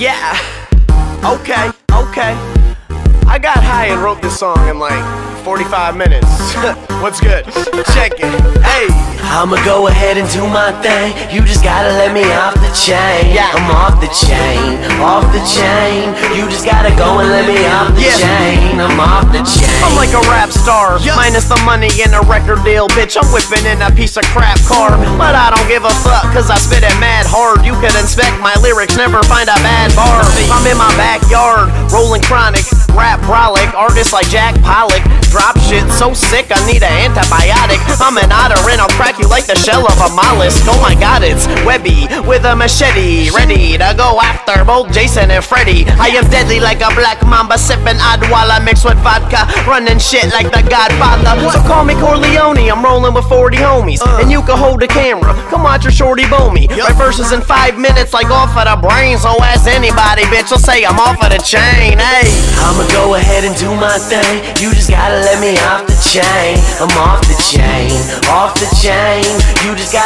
Yeah. Okay, okay. I got high and wrote this song in like 45 minutes. What's good? Check it. Hey. I'ma go ahead and do my thing. You just gotta let me off the chain. Yeah. I'm off the chain, off the chain. You just gotta go and let me off the Yeah. chain. I'm off the chain. I'm like a rap star, Yeah. minus the money and a record deal, bitch. I'm whipping in a piece of crap car, but I don't give a fuck, cause I spit it mad hard. You could inspect my lyrics, never find a bad bar. I'm in my backyard, rolling chronic, rap brolic, artists like Jack Pollock. Drop shit so sick, I need an antibiotic. I'm an otter and I'll crack you like the shell of a mollusk. Oh my god, it's Webby with a machete, ready to go after both Jason and Freddy. I am deadly like a black mamba, sipping Adwala mixed with vodka, running shit like the Godfather. So call me Corleone, I'm rolling with 40 homies, uh. and you can hold the camera. Come watch your shorty bow me. My verses in five minutes, like off of the brain. So ask anybody, bitch, will say I'm off of the chain. Hey, I'ma go ahead and do my thing. You just gotta let me off the chain. I'm off the chain,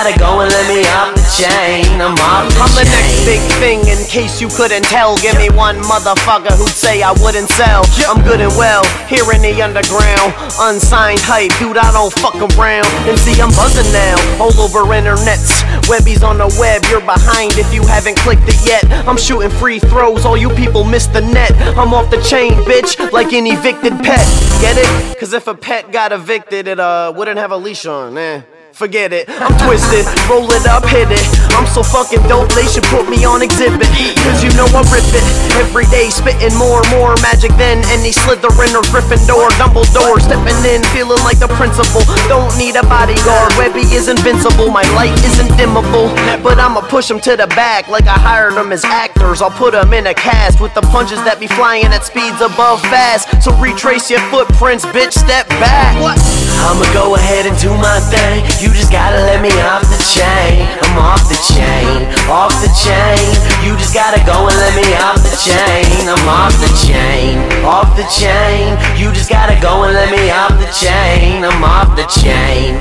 gotta go and let me off the chain. I'm off the I'm the next big thing in case you couldn't tell. Give me one motherfucker who'd say I wouldn't sell. I'm good and well here in the underground. Unsigned hype, dude, I don't fuck around. And see, I'm buzzing now all over internets. Webbies on the web, you're behind if you haven't clicked it yet. I'm shooting free throws, all you people miss the net. I'm off the chain, bitch, like an evicted pet. Get it? Cause if a pet got evicted, it uh wouldn't have a leash on, eh. Forget it, I'm twisted, roll it up, hit it. I'm so fucking dope, they should put me on exhibit. Cause you know I rip it. Every day spitting more, more magic than any Slytherin or Gryffindor. Dumbledore stepping in, feeling like the principal. Don't need a bodyguard, Webby is invincible. My light isn't dimmable. But I'ma push them to the back like I hired them as actors. I'll put them in a cast with the punches that be flying at speeds above fast. So retrace your footprints, bitch, step back. What? I'ma go ahead and do my thing. You just gotta let me off the chain. I'm off the chain, off the chain. You just gotta go and let me off the chain. I'm off the chain, off the chain. You just gotta go and let me off the chain. I'm off the chain.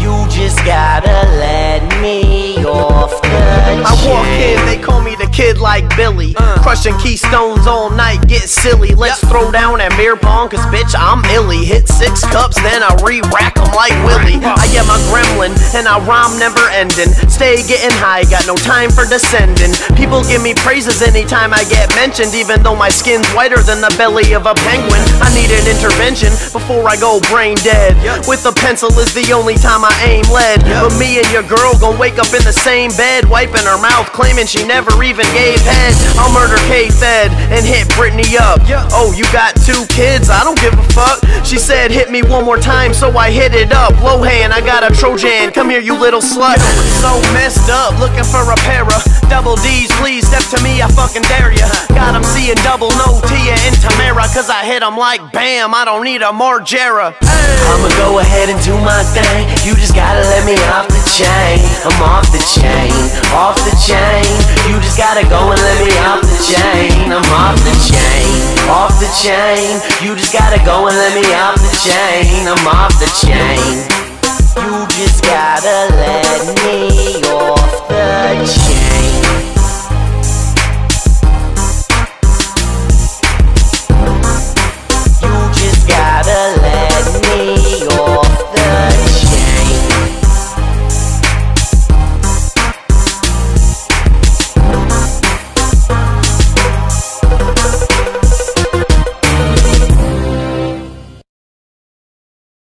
You just gotta let me kid like Billy. Uh. Crushing keystones all night, get silly. Let's throw down at beer pong, cause bitch, I'm illy. Hit six cups, then I re rack 'em like Willie. I am a gremlin, and I rhyme never ending. Stay getting high, got no time for descending. People give me praises anytime I get mentioned, even though my skin's whiter than the belly of a penguin. I need an intervention before I go brain dead. With a pencil is the only time I aim lead. But me and your girl gon' wake up in the same bed, wiping her mouth, claiming she never even gave head. I'll murder K Fed and hit Britney up. Oh, you got two kids? I don't give a fuck. She said, hit me one more time, so I hit it up. Lohan, I got a Trojan. Come here, you little slut. So messed up, looking for a pair of double D's. Please step to me, I fucking dare ya. Got 'em seeing double no Tia and Tamera, cause I hit 'em like bam. I don't need a Margera. I'ma go ahead and do my thing. You just gotta let me off the chain. I'm off the chain, off the chain. Gotta go and let me off the chain. I'm off the chain, off the chain. You just gotta go and let me off the chain. I'm off the chain. You just gotta let me